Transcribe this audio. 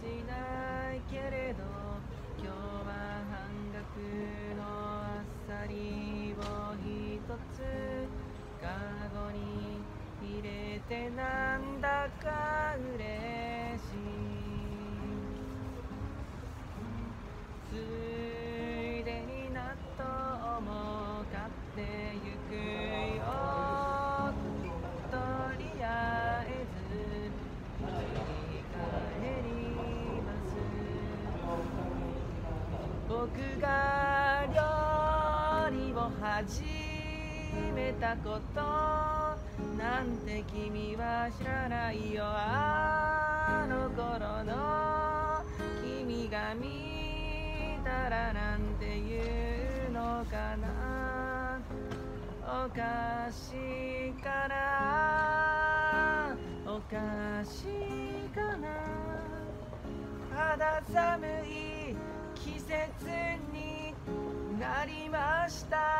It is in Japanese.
しないけれど今日は半額のあっさりを一つカゴに入れてな。い僕が料理を始めたことなんて君は知らないよ。あの頃の君が見たらなんて言うのかな。おかしいかな。おかしいかな。肌寒い。になりました。